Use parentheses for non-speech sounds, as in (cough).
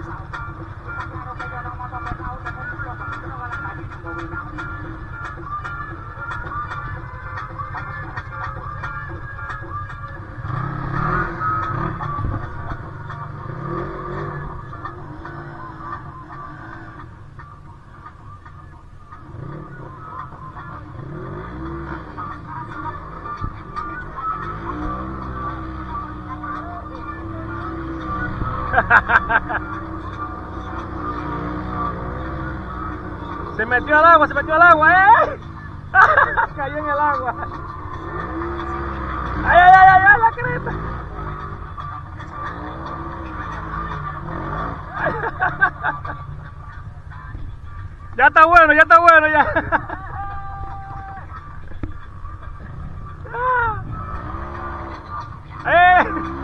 Thank you. (laughs) Se metió al agua, se metió al agua, ¡eh! (laughs) Cayó en el agua. ¡Ay, ay, ay, ay, la creta! (laughs) Ya está bueno, ya está bueno, ya. ¡Eh!